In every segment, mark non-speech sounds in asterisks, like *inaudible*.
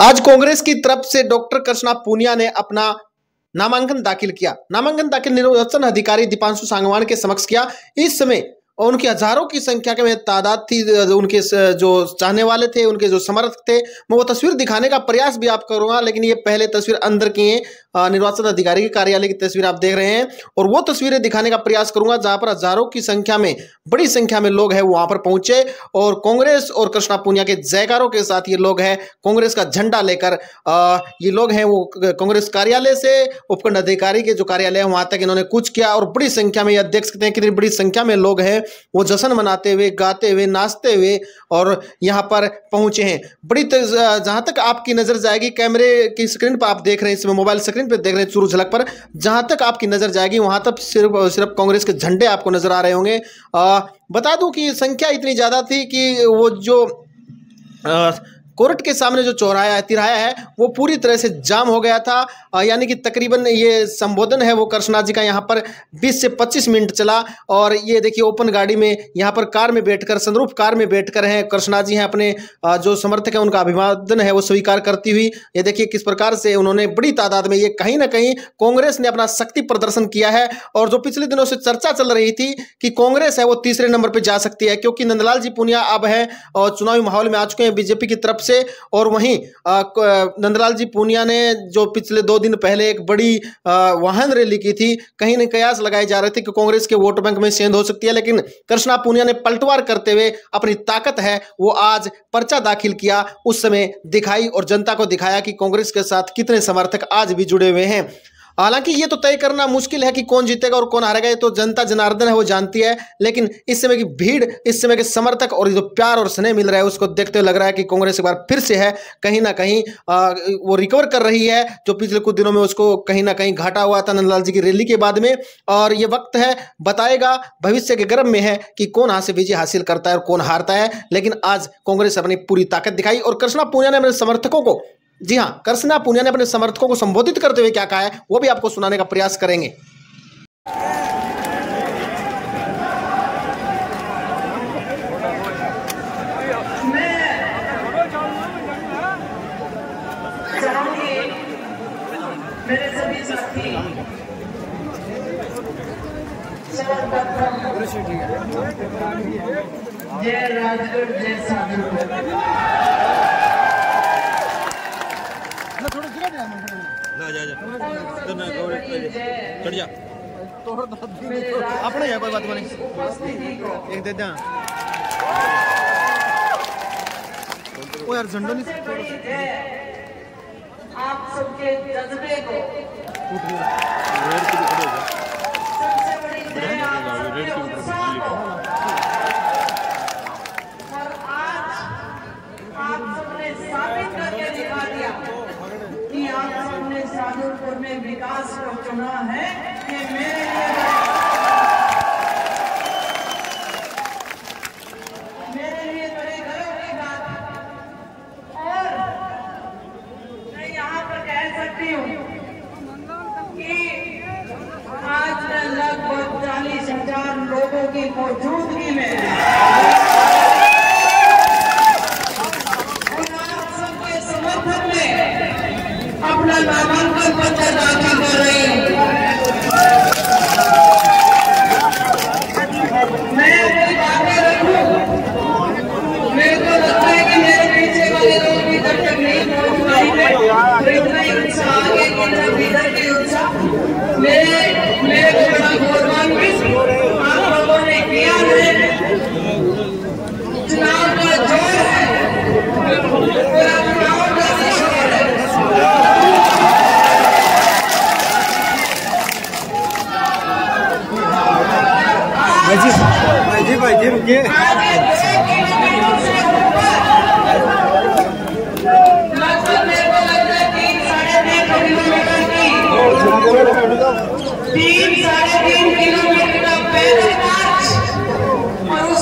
आज कांग्रेस की तरफ़ से डॉक्टर कृष्णा पूनिया ने अपना नामांकन दाखिल किया। नामांकन दाखिल निर्वाचन अधिकारी दीपांशु सांगवान के समक्ष किया। इस समय उनकी हज़ारों की संख्या के में तादाद थी, उनके जो चाहने वाले थे, उनके जो समर्थक थे मैं वो तस्वीर दिखाने का प्रयास भी आप करूँगा, लेकिन ये पहले तस्वीर अंदर की है। निर्वाचन अधिकारी के कार्यालय की तस्वीर आप देख रहे हैं और वो तस्वीरें दिखाने का प्रयास करूँगा जहाँ पर हज़ारों की संख्या में, बड़ी संख्या में लोग हैं वहाँ पर पहुँचे और कांग्रेस और कृष्णा पूनिया के जयकारों के साथ ये लोग हैं, कांग्रेस का झंडा लेकर ये लोग हैं वो कांग्रेस कार्यालय से, उपखंड अधिकारी के जो कार्यालय है वहाँ तक इन्होंने कुछ किया और बड़ी संख्या में यह देख सकते हैं कितनी बड़ी संख्या में लोग हैं, वो जश्न मनाते हुए, गाते हुए, नाचते हुए और यहाँ पर पहुँचे हैं। बड़ी जहाँ तक आपकी नज़र जाएगी, कैमरे की स्क्रीन पर आप देख रहे हैं इसमें मोबाइल स्क्रीन पर देख रहे हैं चूरू झलक पर। जहाँ तक आपकी नज़र जाएगी वहाँ तक सिर्फ़ सिर्फ़ कांग्रेस के झंडे आपको नज़र आ रहे होंगे। बता दूँ कि संख्या इतनी ज़्यादा थी कि वो जो आ, कोर्ट के सामने जो चौराया है, तिराया है, वो पूरी तरह से जाम हो गया था। यानी कि तकरीबन ये संबोधन है, वो कृष्णा जी का यहाँ पर 20 से 25 मिनट चला और ये देखिए ओपन गाड़ी में यहाँ पर कार में बैठकर संदरूप कार में बैठकर हैं कृष्णा जी हैं अपने जो समर्थक हैं, उनका अभिवादन है, वो स्वीकार करती हुई। ये देखिए किस प्रकार से उन्होंने बड़ी तादाद में ये कहीं ना कहीं कांग्रेस ने अपना शक्ति प्रदर्शन किया है और जो पिछले दिनों से चर्चा चल रही थी कि कांग्रेस है, वो तीसरे नंबर पर जा सकती है, क्योंकि नंदलाल जी पुनिया अब है और चुनावी माहौल में आ चुके हैं, बीजेपी की तरफ़ से। और वहीं नंदलाल जी पूनिया ने जो पिछले दो दिन पहले एक बड़ी वाहन रैली की थी, कहीं न कयास लगाए जा रहे थे कि कांग्रेस के वोट बैंक में सेंध हो सकती है, लेकिन कृष्णा पूनिया ने पलटवार करते हुए अपनी ताकत है, वो आज पर्चा दाखिल किया, उस समय दिखाई और जनता को दिखाया कि कांग्रेस के साथ कितने समर्थक आज भी जुड़े हुए हैं। हालाँकि ये तो तय करना मुश्किल है कि कौन जीतेगा और कौन हारेगा ये तो जनता जनार्दन है वो जानती है। लेकिन इस समय की भीड़ इस समय के समर्थक और जो प्यार और स्नेह मिल रहा है उसको देखते हुए लग रहा है कि कांग्रेस एक बार फिर से है कहीं ना कहीं आ, वो रिकवर कर रही है जो पिछले कुछ दिनों में उसको कहीं ना कहीं घाटा हुआ था नंदलाल जी की रैली के बाद में। और ये वक्त है बताएगा भविष्य के गर्भ में है कि कौन से विजय हासिल करता है और कौन हारता है। लेकिन आज कांग्रेस अपनी पूरी ताकत दिखाई और कृष्णा पूनिया ने अपने समर्थकों को जी हाँ कृष्णा पुनिया ने अपने समर्थकों को संबोधित करते हुए क्या कहा है, वो भी आपको सुनाने का प्रयास करेंगे। जय राजगढ़, जय साधु जा जा। चढ़ जा। अपने है कोई बात नहीं। एक दे दे। ओ यार झंडो नहीं। आप सबके जज्बे को। रेड की हो सबसे बड़ी उत्साह को और आज आप सबने साबित करके दिखा दिया कि आप सबने साधुपुर में विकास को चुना है कि मेरे लिए मेरे लिए बड़े गर्व की बात और मैं यहाँ पर कह सकती हूँ कि आज मैं लगभग चालीस हज़ार लोगों की मौजूदगी में समर्थन में अपना नामांकन पत्र दाखिल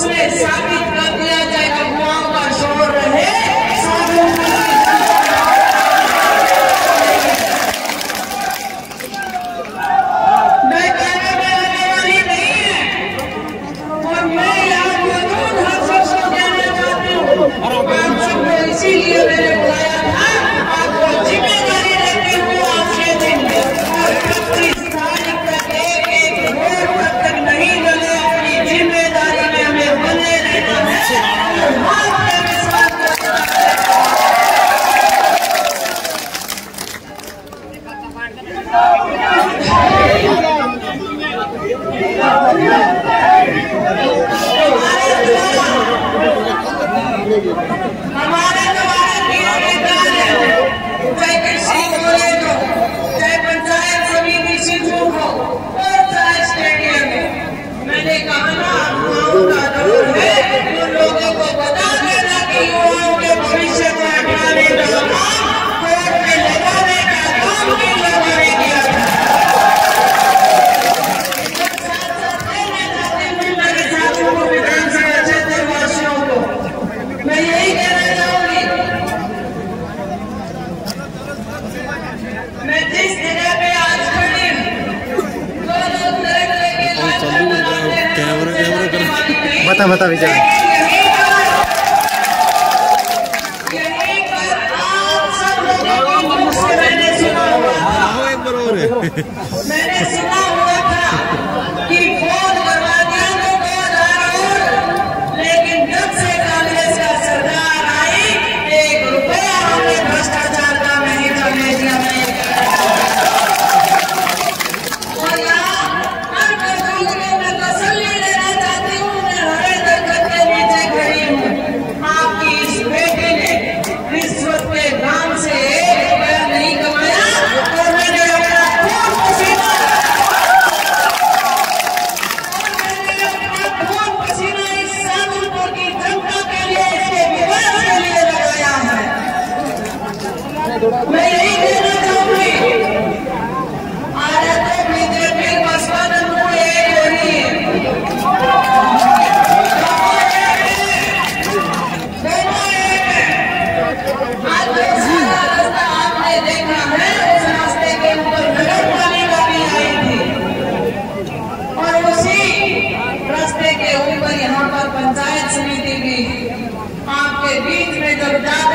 hombre. बता बता विजय मैं आपने देखा तो है उस रास्ते के ऊपर गलत वाली गाड़ी आई थी और उसी रास्ते के ऊपर यहाँ पर पंचायत समिति भी आपके बीच में जब जा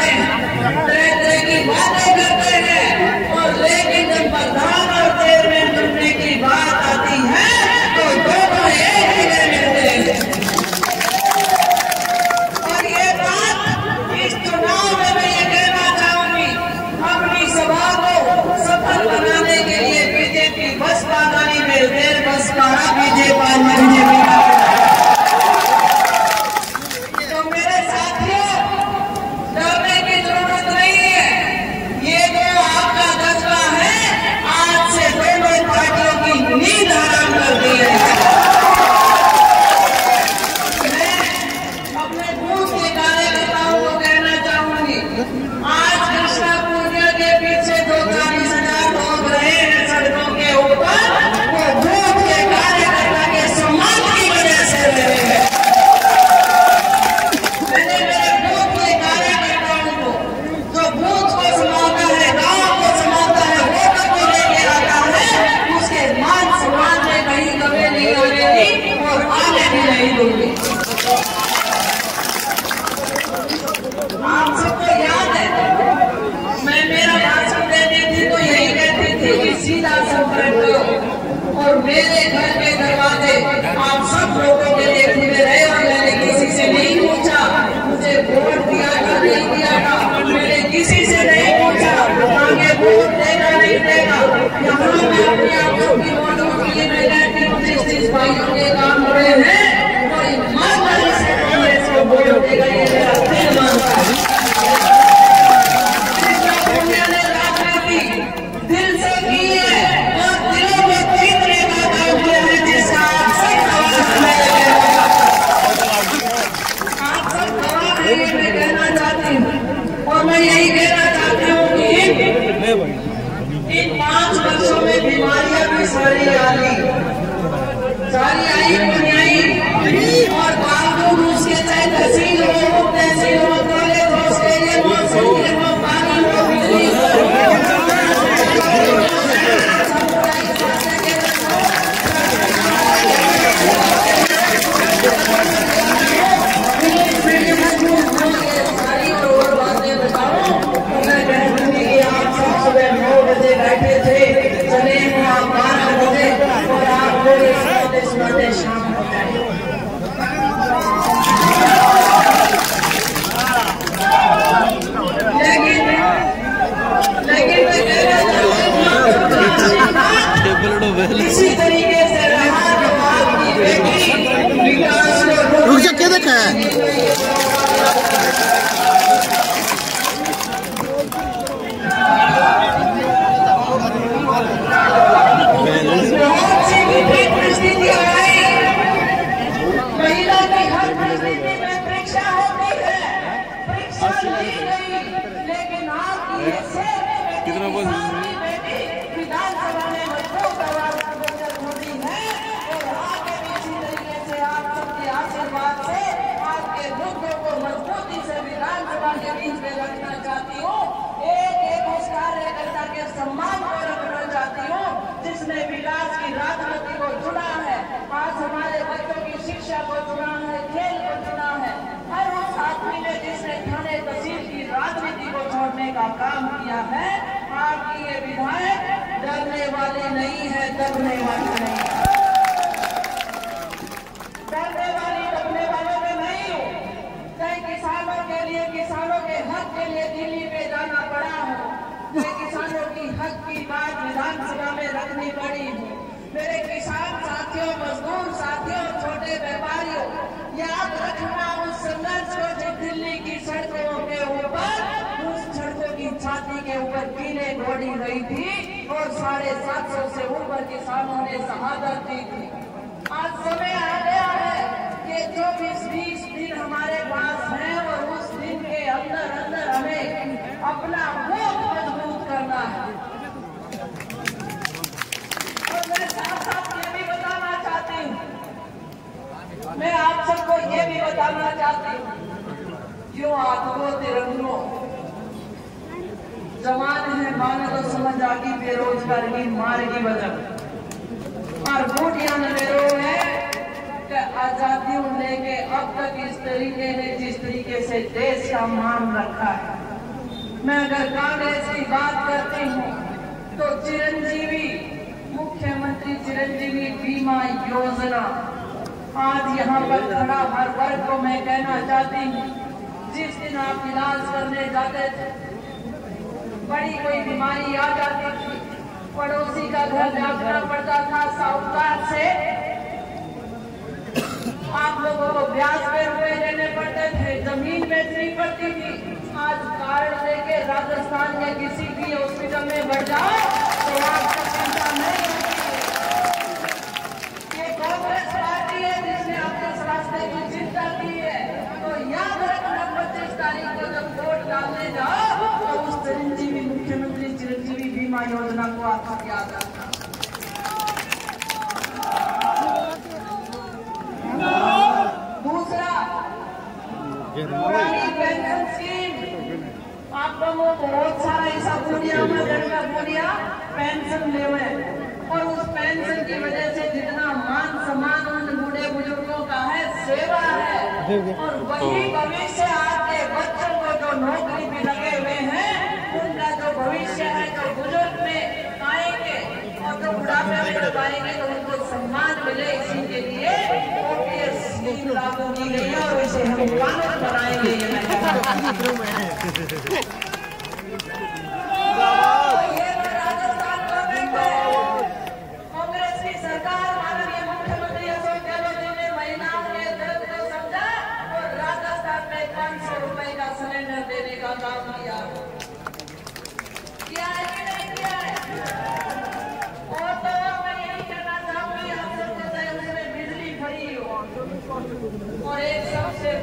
इसी तरीके से रहा उसने विकास की राजनीति को चुना है। आज हमारे बच्चों की शिक्षा को चुना है, खेल को चुना है। हर उस आदमी ने जिसने थाने तहसील की राजनीति को छोड़ने का काम किया है आपकी ये विधायक डरने वाले नहीं है, दबने वाले नहीं विधानसभा में रखनी पड़ी। मेरे किसान साथियों, मजदूर साथियों, छोटे व्यापारियों, याद रखना उस संघर्ष को जो दिल्ली की सड़कों के ऊपर, उस सड़कों की छाती के ऊपर कीले घोड़ी गई थी और साढ़े सात सौ से ऊपर किसानों ने शहादत दी थी। आज समय आ गया है कि जो बीस बीस दिन हमारे पास है और उस दिन के अंदर अंदर हमें अपना वोट मज़बूत करना है और मैं साथ साथ ये भी बताना चाहती हूँ मैं आप सबको ये भी बताना चाहती हूँ आपको तिरंगो, जवान है माने तो समझ आगी बेरोजगार की मार की वजह। और बूटियाँ मेरो है कि आज़ादी लेके अब तक इस तरीके ने जिस तरीके से देश का मान रखा है। मैं अगर कांग्रेस की बात करती हूँ तो चिरंजीवी मुख्यमंत्री चिरंजीवी बीमा योजना आज यहाँ पर खड़ा हर वर्ग को मैं कहना चाहती हूँ, जिस दिन आप इलाज करने जाते थे, बड़ी कोई बीमारी आ जाती थी। पड़ोसी का घर जाना पड़ता था साहूकार से आप लोगों को ब्याज पे रुपए देने पड़ते थे, ज़मीन बेचनी पड़ती थी। आज कार्ड लेके राजस्थान के किसी भी हॉस्पिटल में बढ़ जाओ तो आपको चिंता नहीं होती ये कांग्रेस पार्टी है जिसने आपके रास्ते की चिंता की है तो याद रखना पच्चीस तारीख को जब वोट डालने जाओ तो उस चिरंजीवी मुख्यमंत्री चिरंजीवी बीमा योजना को आपको याद रखना दूसरा पुरानी पेंशन स्कीम आप लोगों को बहुत सारा ऐसा दुनिया में लड़का दुनिया पेंशन लेवे और उस पेंशन की वजह से जितना मान सम्मान उन बूढ़े बुज़ुर्गों का है सेवा है और वही भविष्य आपके बच्चों को जो नौकरी भी लगे हुए हैं उनका जो भविष्य है जो बुज़ुर्ग में आएँगे और जो बुढ़ापे में जब आएँगे तो उनको सम्मान मिले इसी के लिए। लागू की गई और इसे हम कानून बनाएँगे *laughs* *laughs*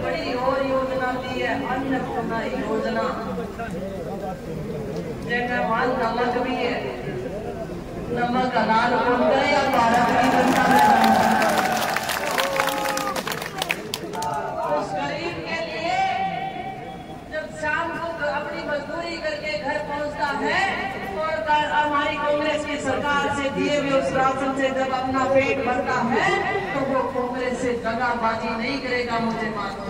बड़ी और योजना दी है अन्नपूर्णा योजना। मान नमक भी है। नमक अनाज बोल गए या भारत के लिए जब शाम को अपनी मजदूरी करके घर पहुँचता है की सरकार दिए हुए उस राशन से जब अपना पेट भरता है तो वो कांग्रेस से दगाबाजी नहीं करेगा, मुझे मालूम